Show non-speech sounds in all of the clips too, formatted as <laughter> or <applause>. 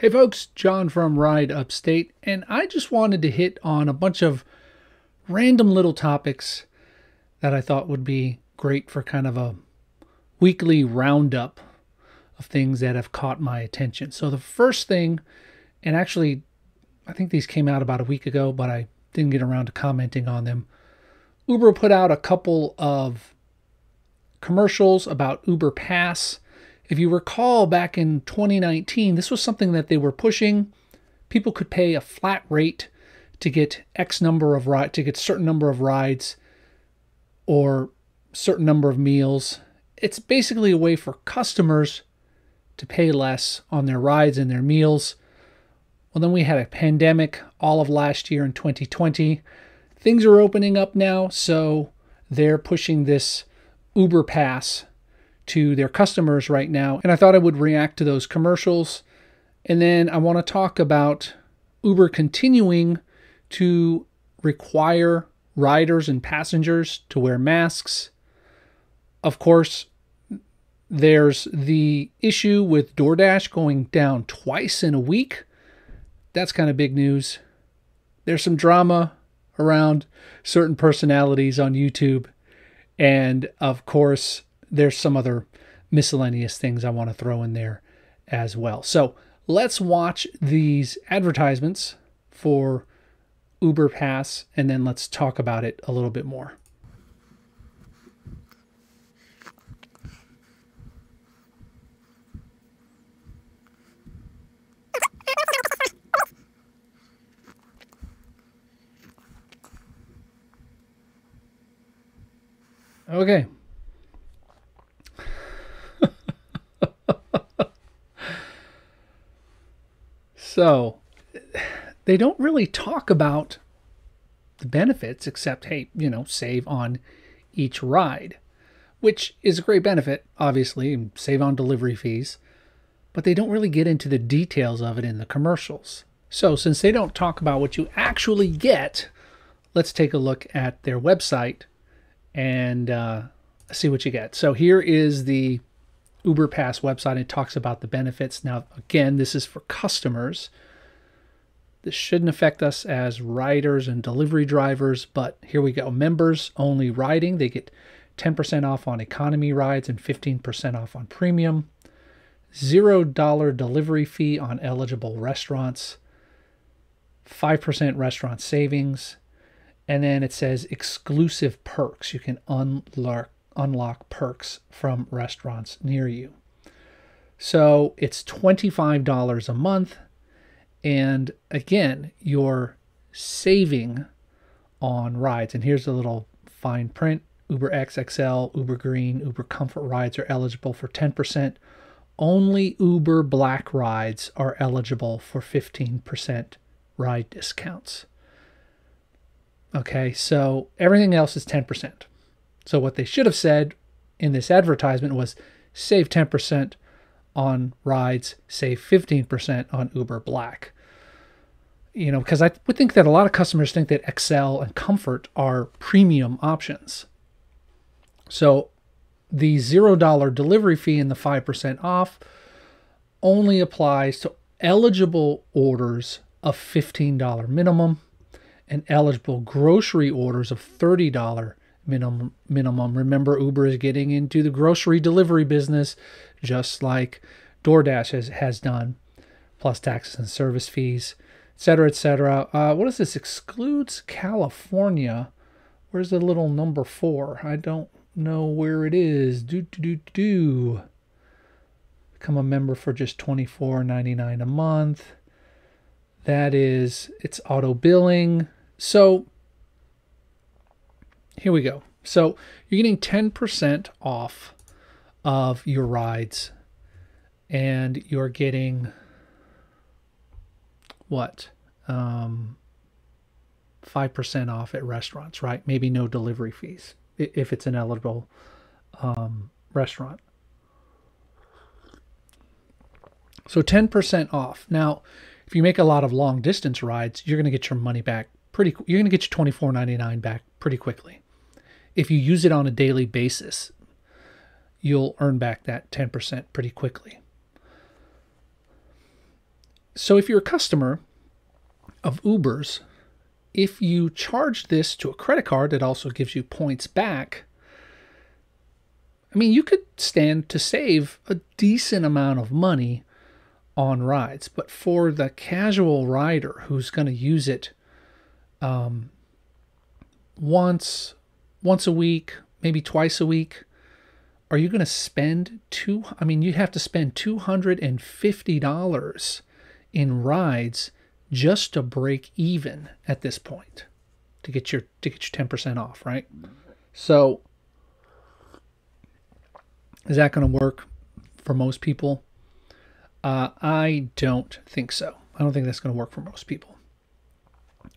Hey folks, John from Ride Upstate, and I just wanted to hit on a bunch of random little topics that I thought would be great for kind of a weekly roundup of things that have caught my attention. So the first thing, and actually, I think these came out about a week ago, but I didn't get around to commenting on them. Uber put out a couple of commercials about Uber Pass if you recall back in 2019, this was something that they were pushing. People could pay a flat rate to get X number of ride to get certain number of rides or certain number of meals. It's basically a way for customers to pay less on their rides and their meals. Well, then we had a pandemic all of last year in 2020. Things are opening up now, so they're pushing this Uber Pass to their customers right now. And I thought I would react to those commercials. And then I want to talk about Uber continuing to require riders and passengers to wear masks. Of course, there's the issue with DoorDash going down twice in a week. That's kind of big news. There's some drama around certain personalities on YouTube. And of course, there's some other miscellaneous things I want to throw in there as well. So let's watch these advertisements for Uber Pass and then let's talk about it a little bit more. Okay, So they don't really talk about the benefits except, hey, you know, save on each ride, which is a great benefit, obviously, and save on delivery fees, but they don't really get into the details of it in the commercials. So since they don't talk about what you actually get, let's take a look at their website and uh, see what you get. So here is the Uber Pass website. It talks about the benefits. Now, again, this is for customers. This shouldn't affect us as riders and delivery drivers, but here we go. Members only riding, they get 10% off on economy rides and 15% off on premium. $0 delivery fee on eligible restaurants. 5% restaurant savings. And then it says exclusive perks. You can unlock unlock perks from restaurants near you. So it's $25 a month. And again, you're saving on rides. And here's a little fine print Uber X XL, Uber Green, Uber Comfort rides are eligible for 10%. Only Uber Black rides are eligible for 15% ride discounts. Okay, so everything else is 10%. So what they should have said in this advertisement was save 10% on rides, save 15% on Uber Black. You know, because I would think that a lot of customers think that XL and Comfort are premium options. So the $0 delivery fee and the 5% off only applies to eligible orders of $15 minimum and eligible grocery orders of $30 minimum minimum. Remember, Uber is getting into the grocery delivery business, just like DoorDash has, has done, plus taxes and service fees, etc., etc. Uh, what is this? Excludes California. Where's the little number four? I don't know where it is. Do do do do. Become a member for just twenty four ninety nine a month. That is, it's auto billing. So here we go. So you're getting 10% off of your rides and you're getting what? Um, 5% off at restaurants, right? Maybe no delivery fees if it's an eligible um, restaurant. So 10% off. Now, if you make a lot of long distance rides, you're going to get your money back pretty you're going to get your 24.99 back pretty quickly if you use it on a daily basis, you'll earn back that 10% pretty quickly. So if you're a customer of Uber's, if you charge this to a credit card that also gives you points back, I mean, you could stand to save a decent amount of money on rides. But for the casual rider who's going to use it um, once, once a week, maybe twice a week, are you going to spend two? I mean, you have to spend two hundred and fifty dollars in rides just to break even at this point to get your to get your ten percent off, right? So is that going to work for most people? Uh, I don't think so. I don't think that's going to work for most people.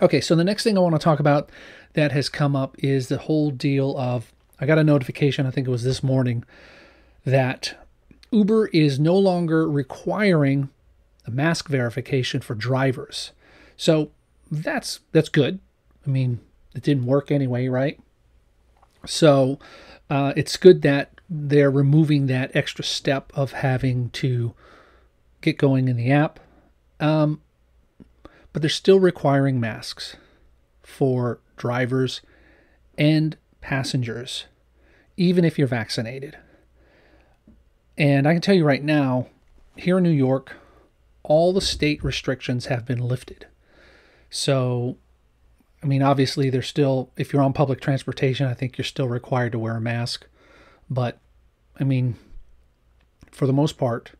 Okay, so the next thing I want to talk about that has come up is the whole deal of I got a notification, I think it was this morning, that Uber is no longer requiring a mask verification for drivers. So that's that's good. I mean, it didn't work anyway, right? So uh, it's good that they're removing that extra step of having to get going in the app. Um, but they're still requiring masks for drivers and passengers, even if you're vaccinated. And I can tell you right now, here in New York, all the state restrictions have been lifted. So, I mean, obviously, there's still, if you're on public transportation, I think you're still required to wear a mask. But, I mean, for the most part,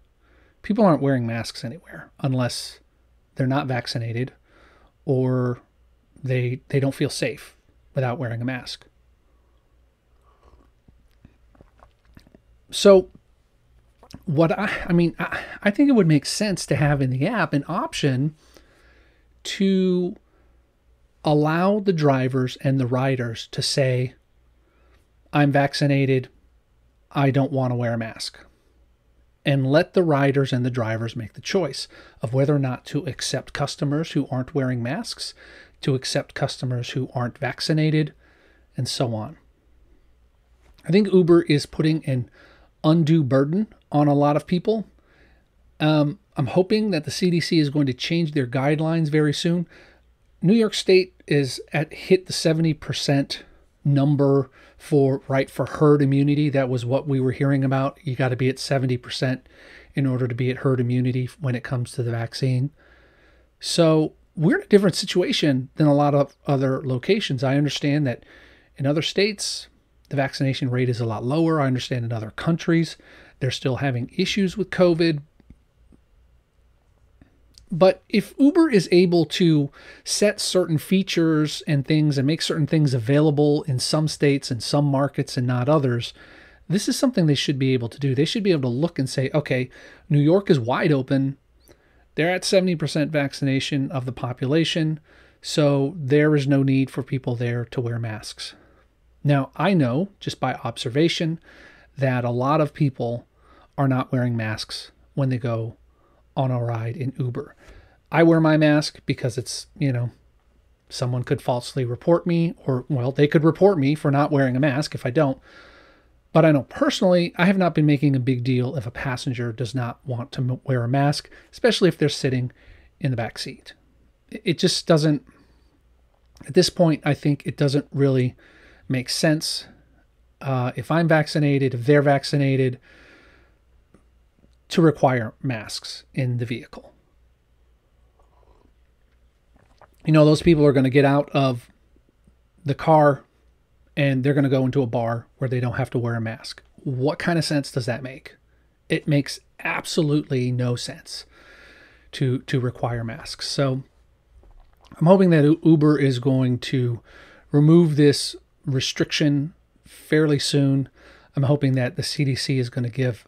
people aren't wearing masks anywhere unless they're not vaccinated or they they don't feel safe without wearing a mask. So what I I mean I, I think it would make sense to have in the app an option to allow the drivers and the riders to say I'm vaccinated, I don't want to wear a mask and let the riders and the drivers make the choice of whether or not to accept customers who aren't wearing masks, to accept customers who aren't vaccinated, and so on. I think Uber is putting an undue burden on a lot of people. Um, I'm hoping that the CDC is going to change their guidelines very soon. New York State is at hit the 70% number for right for herd immunity. That was what we were hearing about. You got to be at 70% in order to be at herd immunity when it comes to the vaccine. So we're in a different situation than a lot of other locations. I understand that in other states, the vaccination rate is a lot lower. I understand in other countries, they're still having issues with COVID, but if Uber is able to set certain features and things and make certain things available in some states and some markets and not others, this is something they should be able to do. They should be able to look and say, okay, New York is wide open. They're at 70% vaccination of the population. So there is no need for people there to wear masks. Now, I know just by observation that a lot of people are not wearing masks when they go on a ride in Uber. I wear my mask because it's, you know, someone could falsely report me, or, well, they could report me for not wearing a mask if I don't. But I know personally, I have not been making a big deal if a passenger does not want to wear a mask, especially if they're sitting in the back seat. It just doesn't, at this point, I think it doesn't really make sense. Uh, if I'm vaccinated, if they're vaccinated, to require masks in the vehicle. You know, those people are going to get out of the car and they're going to go into a bar where they don't have to wear a mask. What kind of sense does that make? It makes absolutely no sense to to require masks. So I'm hoping that Uber is going to remove this restriction fairly soon. I'm hoping that the CDC is going to give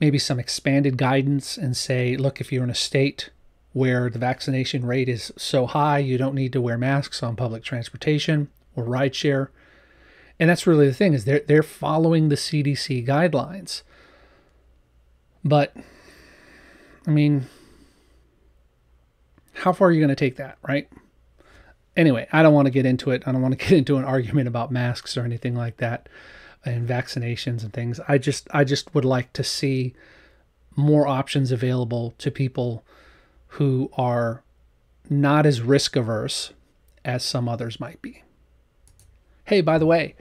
maybe some expanded guidance and say, look, if you're in a state where the vaccination rate is so high, you don't need to wear masks on public transportation or rideshare. And that's really the thing is they're they're following the CDC guidelines. But I mean, how far are you going to take that, right? Anyway, I don't want to get into it. I don't want to <laughs> get into an argument about masks or anything like that and vaccinations and things. I just I just would like to see more options available to people who are not as risk averse as some others might be. Hey, by the way,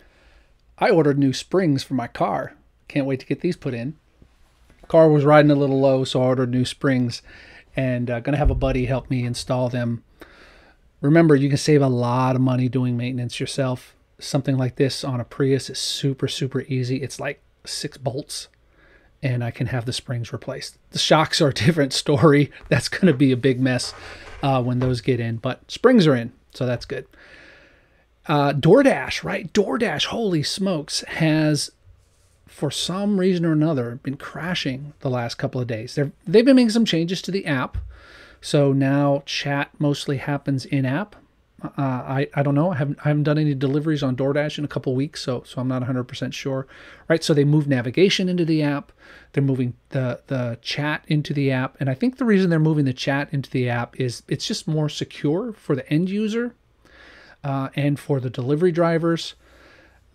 I ordered new springs for my car. Can't wait to get these put in. Car was riding a little low, so I ordered new springs and uh, gonna have a buddy help me install them. Remember, you can save a lot of money doing maintenance yourself. Something like this on a Prius is super, super easy. It's like six bolts and I can have the springs replaced. The shocks are a <laughs> different story. That's going to be a big mess uh, when those get in, but springs are in, so that's good. Uh, DoorDash, right? DoorDash, holy smokes, has for some reason or another been crashing the last couple of days. They're, they've been making some changes to the app. So now chat mostly happens in app. Uh, I, I don't know. I haven't, I haven't done any deliveries on DoorDash in a couple weeks, so so I'm not 100% sure. Right? So they moved navigation into the app. They're moving the the chat into the app, and I think the reason they're moving the chat into the app is it's just more secure for the end user uh, and for the delivery drivers.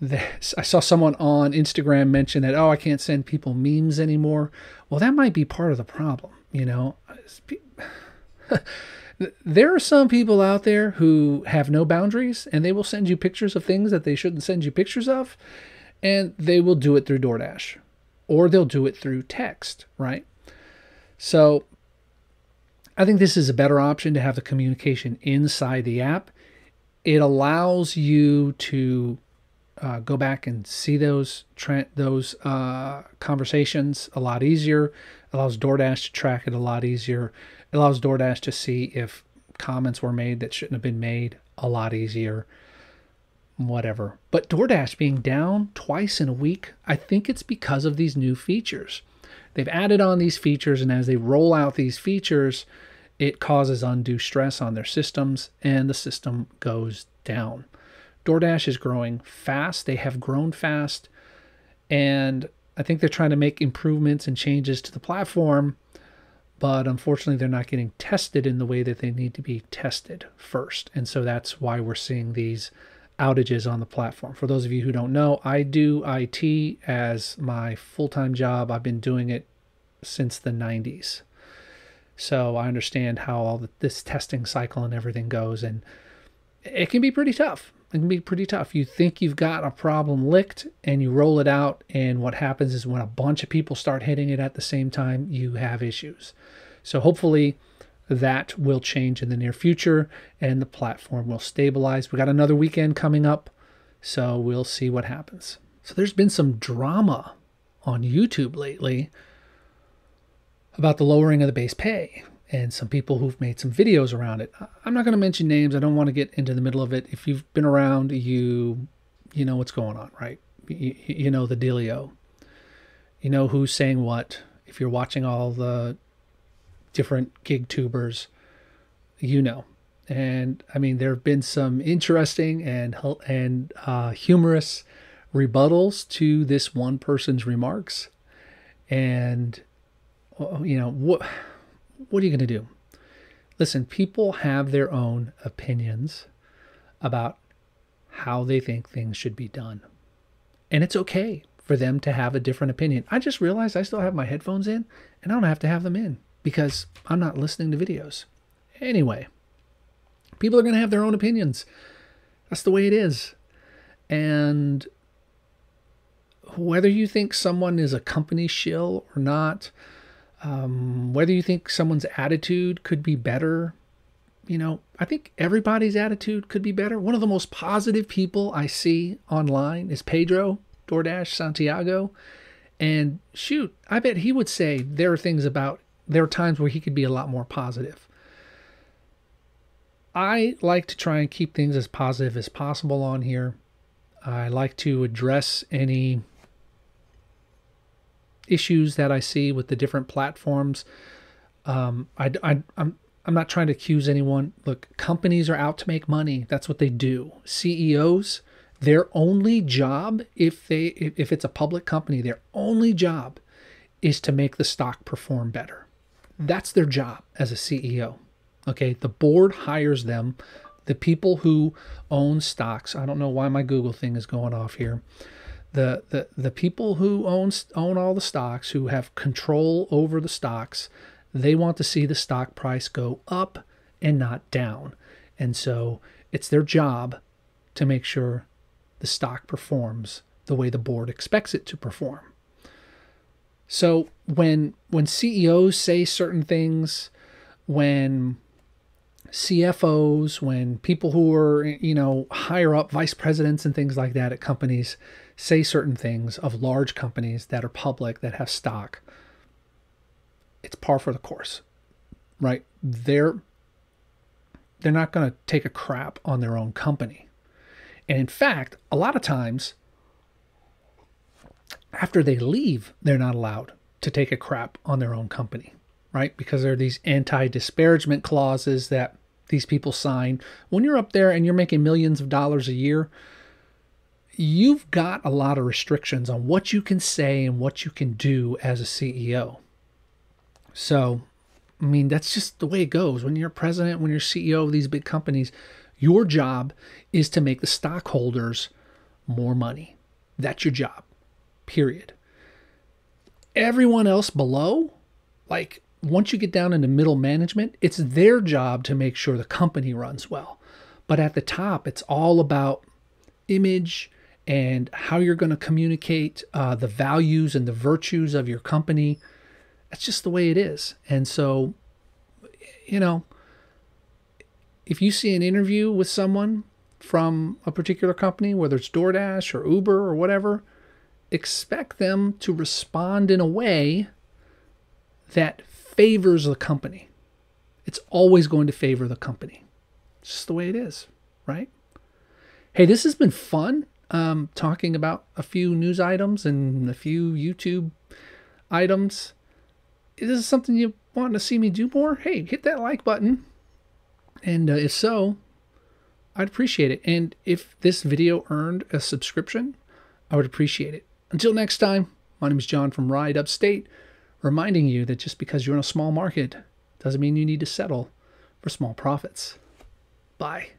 I saw someone on Instagram mention that oh I can't send people memes anymore. Well, that might be part of the problem. You know <laughs> there are some people out there who have no boundaries and they will send you pictures of things that they shouldn't send you pictures of and they will do it through DoorDash or they'll do it through text, right? So I think this is a better option to have the communication inside the app. It allows you to uh, go back and see those tra- those uh, conversations a lot easier. It allows DoorDash to track it a lot easier. It allows DoorDash to see if comments were made that shouldn't have been made a lot easier. Whatever. But DoorDash being down twice in a week, I think it's because of these new features. They've added on these features, and as they roll out these features, it causes undue stress on their systems, and the system goes down. DoorDash is growing fast. They have grown fast. And I think they're trying to make improvements and changes to the platform but unfortunately they're not getting tested in the way that they need to be tested first. And so that's why we're seeing these outages on the platform. For those of you who don't know, I do IT as my full-time job. I've been doing it since the 90s. So I understand how all the, this testing cycle and everything goes and it can be pretty tough. It can be pretty tough. You think you've got a problem licked and you roll it out, and what happens is when a bunch of people start hitting it at the same time, you have issues. So hopefully that will change in the near future and the platform will stabilize. We got another weekend coming up, so we'll see what happens. So there's been some drama on YouTube lately about the lowering of the base pay and some people who've made some videos around it. I'm not going to mention names. I don't want to get into the middle of it. If you've been around, you you know what's going on, right? You, you know the dealio. You know who's saying what. If you're watching all the different gig tubers, you know. And I mean, there have been some interesting and and uh, humorous rebuttals to this one person's remarks, and Uh, you know what what are you going to do? Listen, people have their own opinions about how they think things should be done. And it's okay for them to have a different opinion. I just realized I still have my headphones in and I don't have to have them in because I'm not listening to videos. Anyway, people are going to have their own opinions. That's the way it is. And whether you think someone is a company shill or not, um, whether you think someone's attitude could be better, you know, I think everybody's attitude could be better. One of the most positive people I see online is Pedro DoorDash Santiago. And shoot, I bet he would say there are things about, there are times where he could be a lot more positive. I like to try and keep things as positive as possible on here. I like to address any issues that I see with the different platforms. Um, I, I, I'm, I'm not trying to accuse anyone. Look, companies are out to make money. That's what they do. CEOs, their only job, if they if it's a public company, their only job is to make the stock perform better. That's their job as a CEO. Okay, the board hires them. The people who own stocks. I don't know why my Google thing is going off here the, the, the people who own, own all the stocks, who have control over the stocks, They want to see the stock price go up and not down. And so it's their job to make sure the stock performs the way the board expects it to perform. So when when CEOs say certain things, when CFOs, when people who are, you know, higher up vice presidents and things like that at companies say certain things of large companies that are public that have stock, it's par for the course. Right? They're they're not going to take a crap on their own company. And in fact, a lot of times after they leave, they're not allowed to take a crap on their own company, right? Because there are these anti disparagement clauses that these people sign. When you're up there and you're making millions of dollars a year, you've got a lot of restrictions on what you can say and what you can do as a CEO. So, I mean, that's just the way it goes. When you're president, when you're CEO of these big companies, your job is to make the stockholders more money. That's your job period. Everyone else below, like once you get down into middle management, it's their job to make sure the company runs well. But at the top, it's all about image and how you're going to communicate uh, the values and the virtues of your company. That's just the way it is. And so, you know, if you see an interview with someone from a particular company, whether it's DoorDash or Uber or whatever, expect them to respond in a way that favors the company. It's always going to favor the company. It's just the way it is, right? Hey, this has been fun um, talking about a few news items and a few YouTube items. Is this something you want to see me do more? Hey, hit that like button. And uh, if so, I'd appreciate it. And if this video earned a subscription, I would appreciate it. Until next time, my name is John from Ride Upstate, reminding you that just because you're in a small market doesn't mean you need to settle for small profits. Bye.